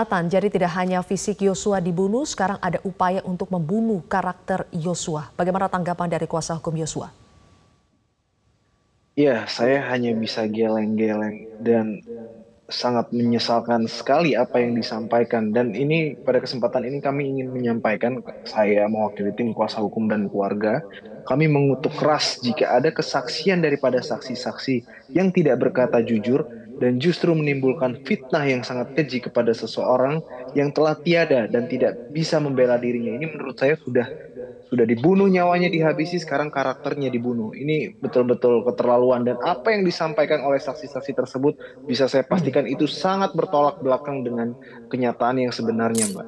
Jadi tidak hanya fisik Yosua dibunuh, sekarang ada upaya untuk membunuh karakter Yosua. Bagaimana tanggapan dari kuasa hukum Yosua? Ya, saya hanya bisa geleng-geleng dan sangat menyesalkan sekali apa yang disampaikan. Dan ini pada kesempatan ini kami ingin menyampaikan, saya mewakili tim kuasa hukum dan keluarga, kami mengutuk keras jika ada kesaksian daripada saksi-saksi yang tidak berkata jujur dan justru menimbulkan fitnah yang sangat keji kepada seseorang yang telah tiada dan tidak bisa membela dirinya. Ini menurut saya sudah sudah dibunuh nyawanya dihabisi sekarang karakternya dibunuh. Ini betul-betul keterlaluan dan apa yang disampaikan oleh saksi-saksi tersebut bisa saya pastikan itu sangat bertolak belakang dengan kenyataan yang sebenarnya, Mbak.